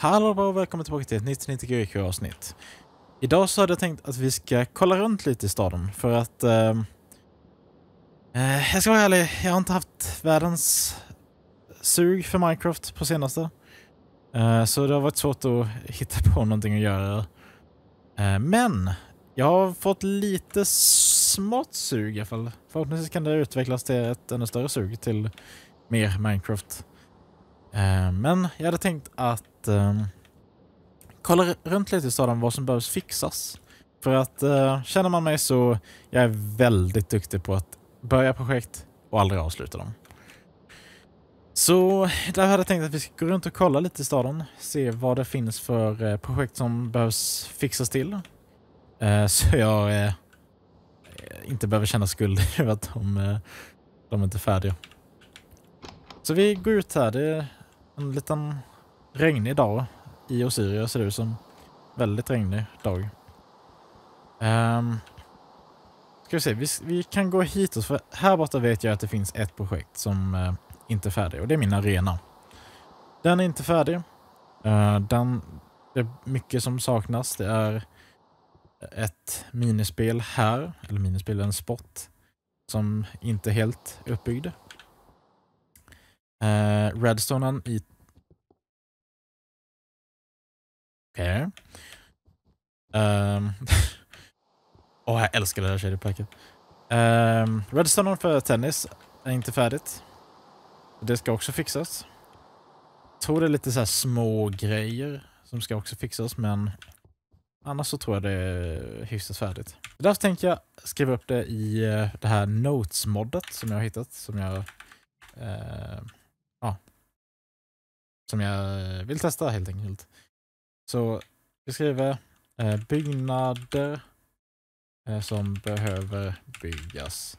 Hallå och välkommen tillbaka till ett nytt 90 GQ avsnitt. Idag så hade jag tänkt att vi ska kolla runt lite i staden för att... Ehm, eh, jag ska vara ärlig, jag har inte haft världens sug för Minecraft på senaste. Eh, så det har varit svårt att hitta på någonting att göra. Eh, men jag har fått lite smått sug i alla fall. Förhoppningsvis kan det utvecklas till ett ännu större sug till mer Minecraft. Eh, men jag hade tänkt att eh, kolla runt lite i staden vad som behövs fixas. För att eh, känner man mig så jag är väldigt duktig på att börja projekt och aldrig avsluta dem. Så där hade jag tänkt att vi ska gå runt och kolla lite i staden. Se vad det finns för eh, projekt som behövs fixas till. Eh, så jag eh, inte behöver känna skuld över att de, eh, de är inte är färdiga. Så vi går ut här. Det är en liten regnig dag i Osiria ser det ut som. Väldigt regnig dag. Um, ska vi se, vi, vi kan gå hitåt för här borta vet jag att det finns ett projekt som uh, inte är färdigt och det är min arena. Den är inte färdig. Uh, den, det är mycket som saknas. Det är ett minispel här, eller minispel, en spot som inte är helt uppbyggd. Eh, uh, redstonen i... Okay. Um... Ehm, Åh, oh, jag älskar det här shady um, ehm, Redstone för tennis är inte färdigt. Det ska också fixas. Jag tror det är lite så små grejer som ska också fixas, men annars så tror jag det är hyfsat färdigt. Därför tänker jag skriva upp det i eh, det här Notes-moddet som jag har hittat, som jag eh, ja, som jag vill testa helt enkelt. Så vi skriver eh, byggnader eh, som behöver byggas.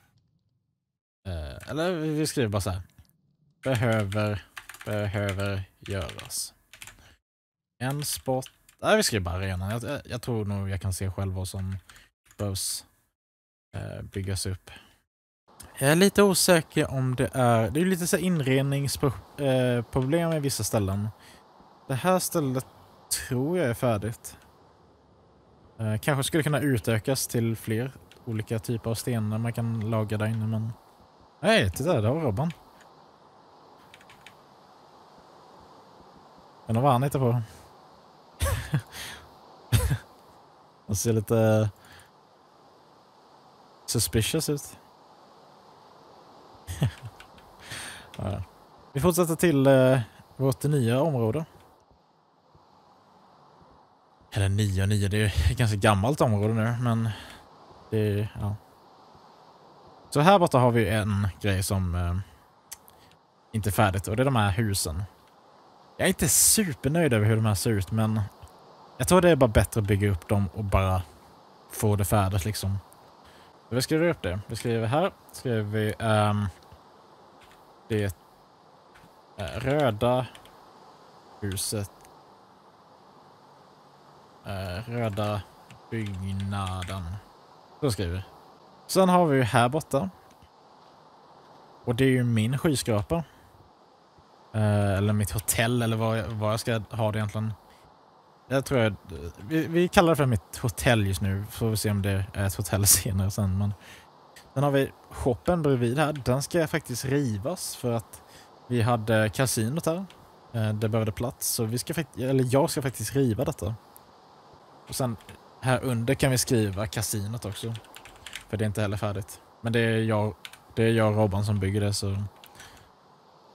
Eh, eller vi skriver bara så här. Behöver, behöver göras. En spot. Nej, vi skriver bara arenan. Jag, jag, tror nog jag kan se själv vad som behövs eh, byggas upp. Jag är lite osäker om det är... Det är lite så inredningsproblem eh, i vissa ställen. Det här stället tror jag är färdigt. Eh, kanske skulle kunna utökas till fler olika typer av stenar man kan laga där inne, men... Nej, titta, där har Robban. Undrar vad han hittar på. Han ser lite eh, suspicious ut. ja. Vi fortsätter till eh, vårt nya område. Eller 9 och 9, det är ett ganska gammalt område nu, men det är, ja. Så här borta har vi en grej som eh, inte är färdigt och det är de här husen. Jag är inte supernöjd över hur de här ser ut, men jag tror det är bara bättre att bygga upp dem och bara få det färdigt liksom. Vi skriver upp det. Vi skriver här, skriver vi um, det uh, röda huset. Uh, röda byggnaden. Så skriver vi. Sen har vi ju här borta. Och det är ju min skyskrapa. Uh, eller mitt hotell eller vad, vad jag ska ha det egentligen. Jag tror jag, vi, vi kallar det för mitt hotell just nu. Får vi se om det är ett hotell senare sen. Men sen har vi shoppen bredvid här. Den ska faktiskt rivas för att vi hade kasinot här. Eh, det behövde plats. Så vi ska eller jag ska faktiskt riva detta. Och sen här under kan vi skriva kasinot också. För det är inte heller färdigt. Men det är jag, det är jag och Robban som bygger det så...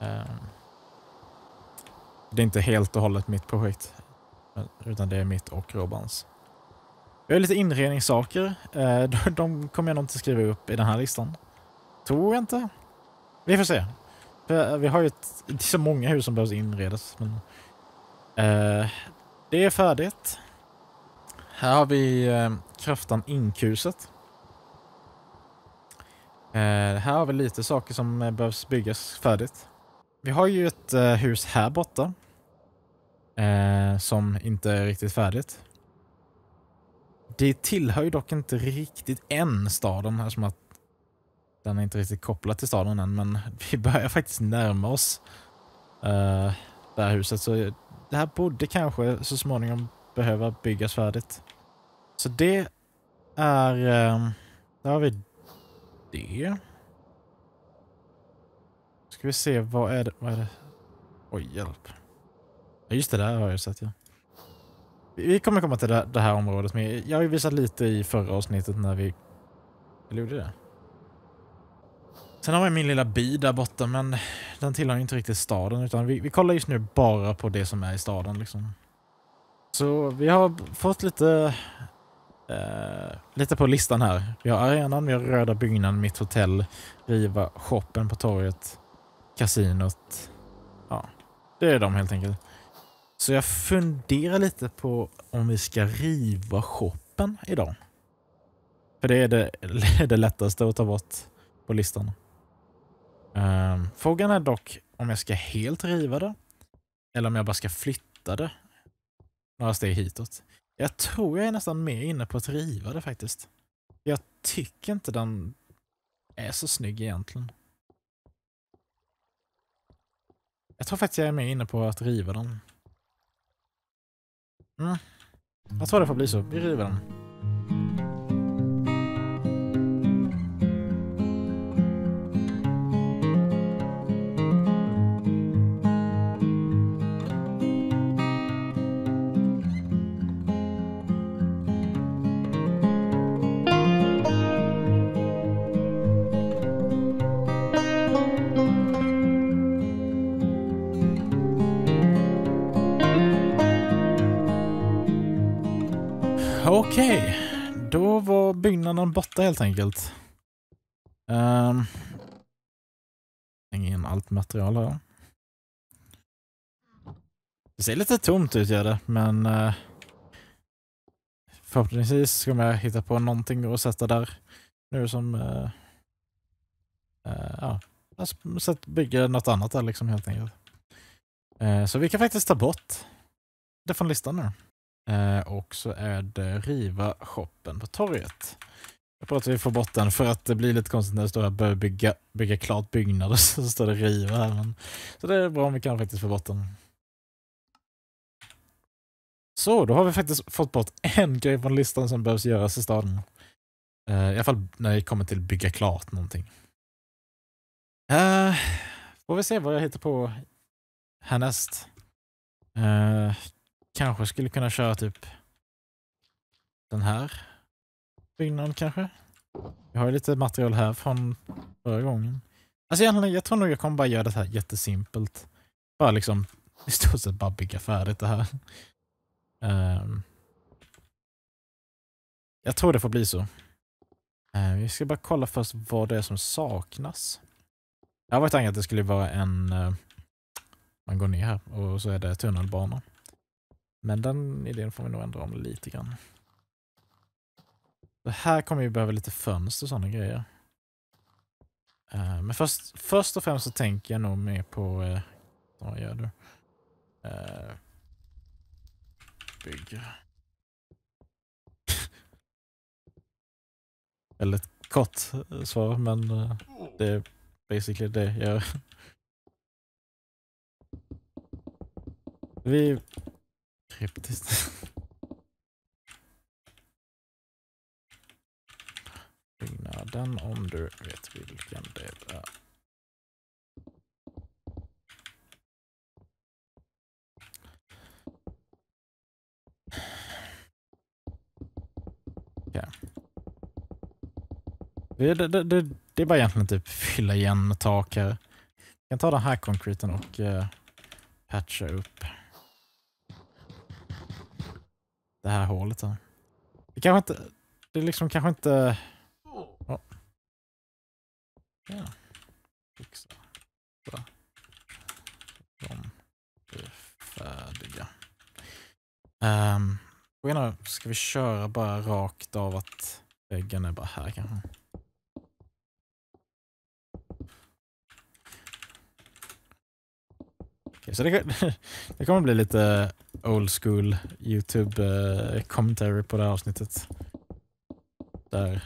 Eh, det är inte helt och hållet mitt projekt. Utan det är mitt och Robbans. Vi har lite inredningssaker. Eh, de kommer jag nog inte skriva upp i den här listan. Tror jag inte. Vi får se. Eh, vi har ju ett, det är så många hus som behövs inredas. Men, eh, det är färdigt. Här har vi eh, kraftan inkhuset. Eh, här har vi lite saker som eh, behövs byggas färdigt. Vi har ju ett eh, hus här borta eh, som inte är riktigt färdigt. Det tillhör ju dock inte riktigt än staden, eftersom att den är inte riktigt kopplad till staden än, men vi börjar faktiskt närma oss eh, det här huset. Så det här borde kanske så småningom behöva byggas färdigt. Så det är... Ehm, där har vi det. Ska vi se, vad är det? Vad är det? Oj, hjälp. Ja, just det, där har jag sett ja. Vi kommer komma till det, här området, men jag har ju visat lite i förra avsnittet när vi... Eller gjorde det? Sen har vi min lilla by där borta, men den tillhör inte riktigt staden, utan vi, vi kollar just nu bara på det som är i staden. Liksom. Så vi har fått lite, eh, lite på listan här. Vi har arenan, vi har röda byggnaden, mitt hotell, riva shoppen på torget, kasinot. Ja, det är de helt enkelt. Så jag funderar lite på om vi ska riva shoppen idag. För det är det, det lättaste att ta bort på listan. Um, frågan är dock om jag ska helt riva det eller om jag bara ska flytta det några steg hitåt. Jag tror jag är nästan mer inne på att riva det faktiskt. Jag tycker inte den är så snygg egentligen. Jag tror faktiskt jag är mer inne på att riva den. Mm. Jag tror det får bli så. Vi river den. Okej, okay. då var byggnaden borta helt enkelt. Ehm, um, in allt material här. Det ser lite tomt ut gör det, men uh, förhoppningsvis kommer jag hitta på någonting att sätta där nu som uh, uh, ja, jag bygga något annat där liksom helt enkelt. Uh, så vi kan faktiskt ta bort det från listan nu. Eh, och så är det riva shoppen på torget. Jag pratar att vi får bort den för att det blir lite konstigt när det står att börja bygga, bygga klart byggnader så står det riva här. Men, så det är bra om vi kan faktiskt få bort den. Så, då har vi faktiskt fått bort en grej från listan som behövs göras i staden. Uh, I alla fall när det kommer till bygga klart någonting. Uh, får vi se vad jag hittar på härnäst. Uh, kanske skulle kunna köra typ den här byggnaden kanske. Jag har lite material här från förra gången. Alltså egentligen, jag tror nog jag kommer bara göra det här jättesimpelt. Bara liksom i stort sett bara bygga färdigt det här. Um, jag tror det får bli så. Uh, vi ska bara kolla först vad det är som saknas. Jag var tänkt att det skulle vara en... Uh, man går ner här och så är det tunnelbana. Men den idén får vi nog ändra om lite grann. Så här kommer vi behöva lite fönster och sådana grejer. Eh, men först, först och främst så tänker jag nog mer på... Eh, vad gör du? Eh, uh, bygger. Väldigt kort svar, men det är basically det jag gör. Vi kryptiskt. Byggnaden om du vet vilken det är. Okay. Det, det, det, det, är bara egentligen typ fylla igen med tak här. Jag kan ta den här konkreten och uh, patcha upp det här hålet. Här. Det kanske inte... Det är liksom kanske inte... Oh. Ja. Fixa. Så. De är färdiga. Um, ska vi köra bara rakt av att väggen är bara här kanske? Okay, så det, det kommer bli lite old school YouTube-commentary eh, på det här avsnittet. Där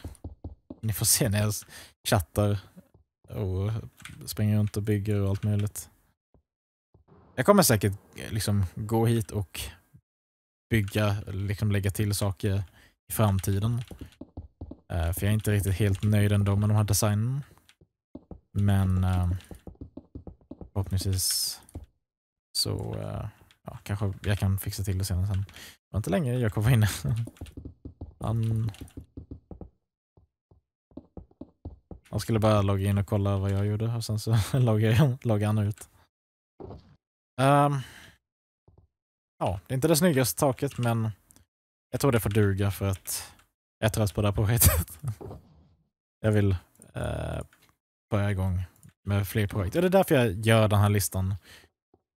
ni får se när jag chattar och springer runt och bygger och allt möjligt. Jag kommer säkert eh, liksom gå hit och bygga, liksom lägga till saker i framtiden. Uh, för jag är inte riktigt helt nöjd ändå med de här designen. Men uh, förhoppningsvis så uh, ja, kanske jag kan fixa till det senare. sen. Det var inte länge Jakob var inne. Han, han skulle bara logga in och kolla vad jag gjorde och sen så loggade han ut. Um, ja, det är inte det snyggaste taket men jag tror det får duga för att jag är trött på det här projektet. jag vill uh, börja igång med fler projekt. Och det är därför jag gör den här listan.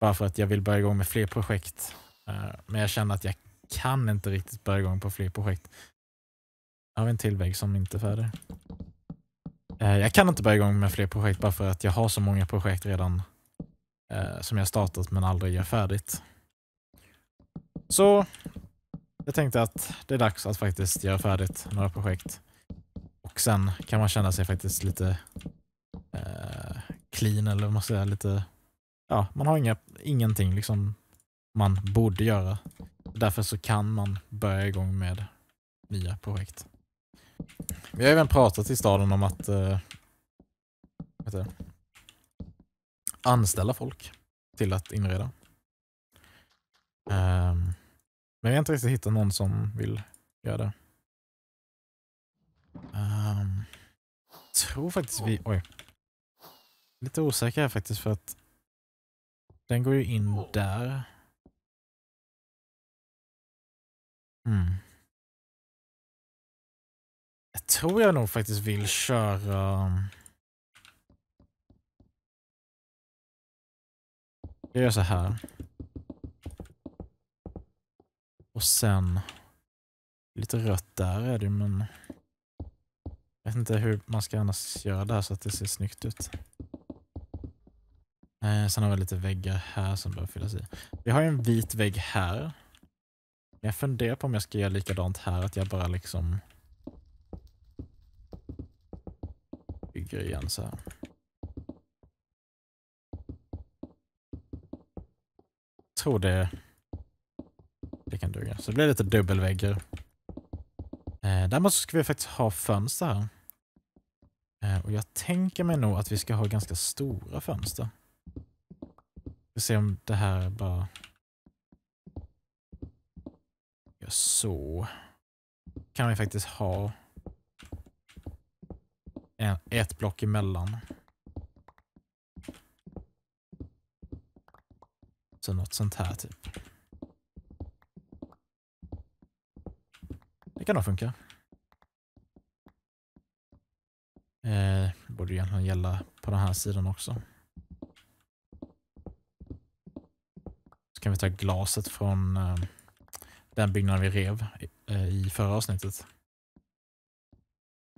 Bara för att jag vill börja igång med fler projekt. Eh, men jag känner att jag kan inte riktigt börja igång på fler projekt. Jag har en till vägg som inte är färdig. Eh, jag kan inte börja igång med fler projekt bara för att jag har så många projekt redan eh, som jag startat men aldrig gör färdigt. Så jag tänkte att det är dags att faktiskt göra färdigt några projekt. Och sen kan man känna sig faktiskt lite eh, clean eller vad man säger, lite, ja, man har inga, ingenting liksom man borde göra. Därför så kan man börja igång med nya projekt. Vi har även pratat i staden om att eh, det, anställa folk till att inreda. Um, men vi har inte riktigt hittat någon som vill göra det. Um, tror faktiskt vi... Oj. Lite osäker här faktiskt för att den går ju in där. Mm. Jag tror jag nog faktiskt vill köra... Jag gör så här. Och sen lite rött där är det men jag vet inte hur man ska annars göra det här så att det ser snyggt ut. Eh, sen har vi lite väggar här som behöver fyllas i. Vi har en vit vägg här. Jag funderar på om jag ska göra likadant här, att jag bara liksom bygger igen så här. Jag tror det det kan duga. Så det blir lite dubbelväggar. Eh, däremot ska vi faktiskt ha fönster här. Eh, och jag tänker mig nog att vi ska ha ganska stora fönster. Vi se om det här bara... Gör så. Kan vi faktiskt ha en, ett block emellan. Så något sånt här typ. Det kan nog funka. Eh, borde egentligen gälla på den här sidan också. Kan vi ta glaset från eh, den byggnaden vi rev eh, i förra avsnittet.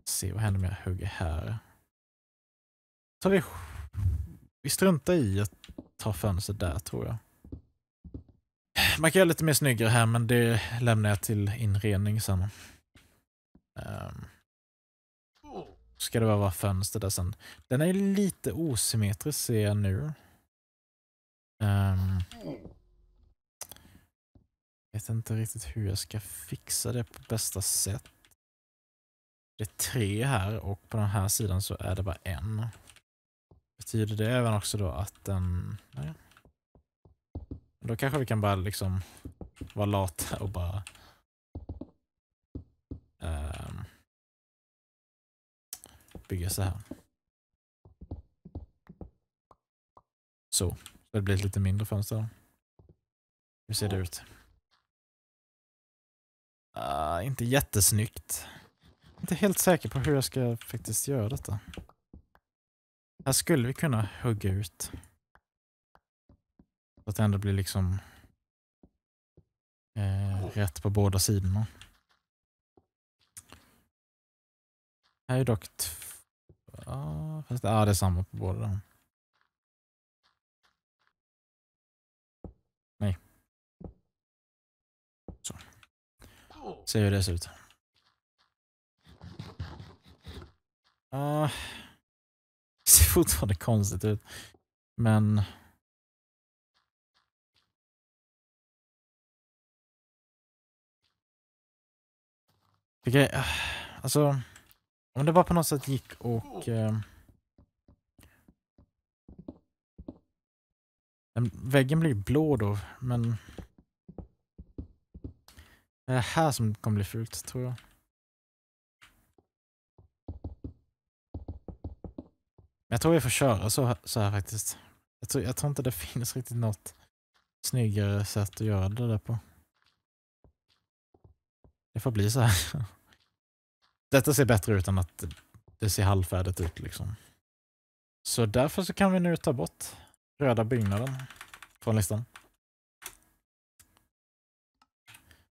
Se vad händer om jag hugger här. Så vi, vi struntar i att ta fönstret där tror jag. Man kan göra lite mer snyggare här men det lämnar jag till inredning sen. Um, ska det vara fönster där sen. Den är lite osymmetrisk ser jag nu. Um, vet inte riktigt hur jag ska fixa det på bästa sätt. Det är tre här och på den här sidan så är det bara en. Betyder det även också då att den... Nej. Då kanske vi kan bara liksom vara lata och bara um, bygga så här. Så. Så det blir ett lite mindre fönster. Hur ser det ut? Uh, inte jättesnyggt. Inte helt säker på hur jag ska faktiskt göra detta. Här skulle vi kunna hugga ut. Så att det ändå blir liksom eh, rätt på båda sidorna. Här är dock... Ja, fast, ja, det är samma på båda. Se hur det ser ut. Uh, det ser fortfarande konstigt ut, men... Okay. Ah. Alltså, om det bara på något sätt gick och... Eh, väggen blir blå då, men... Det är det här som kommer bli fult, tror jag. Men jag tror vi får köra så, så här faktiskt. Jag tror, jag tror inte det finns riktigt något snyggare sätt att göra det där på. Det får bli så här. Detta ser bättre ut än att det ser halvfärdigt ut liksom. Så därför så kan vi nu ta bort röda byggnaden från listan.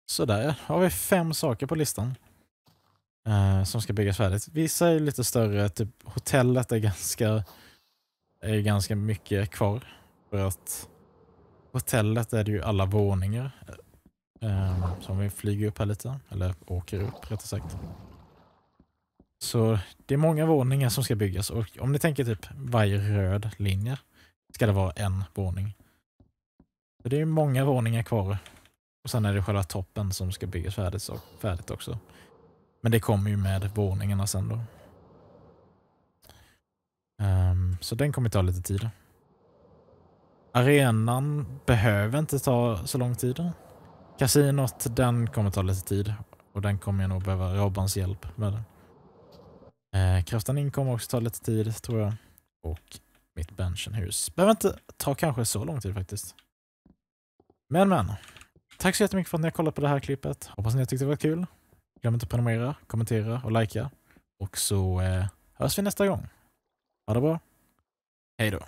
Sådär har vi fem saker på listan eh, som ska byggas färdigt. Vissa är lite större, typ hotellet är ganska, är ganska mycket kvar. För att hotellet är det ju alla våningar. Eh, som vi flyger upp här lite, eller åker upp rättare sagt. Så det är många våningar som ska byggas och om ni tänker typ varje röd linje ska det vara en våning. Så det är många våningar kvar. Och sen är det själva toppen som ska byggas färdigt, så, färdigt också. Men det kommer ju med våningarna sen då. Um, så den kommer ta lite tid. Arenan behöver inte ta så lång tid. Kasinot, den kommer ta lite tid. Och den kommer jag nog behöva Robbans hjälp med. Eh, Kraftanin kommer också ta lite tid tror jag. Och mitt bensenhus behöver inte ta kanske så lång tid faktiskt. Men men. Tack så jättemycket för att ni har kollat på det här klippet. Hoppas ni tyckte det var kul. Glöm inte att prenumerera, kommentera och likea. Och så eh, hörs vi nästa gång. Ha det bra. Hej då.